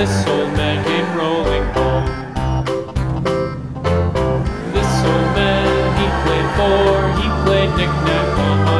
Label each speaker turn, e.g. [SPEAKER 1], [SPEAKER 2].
[SPEAKER 1] This old man came rolling home. This old man, he played four. He played knick-knack on my